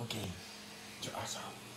Okay. To.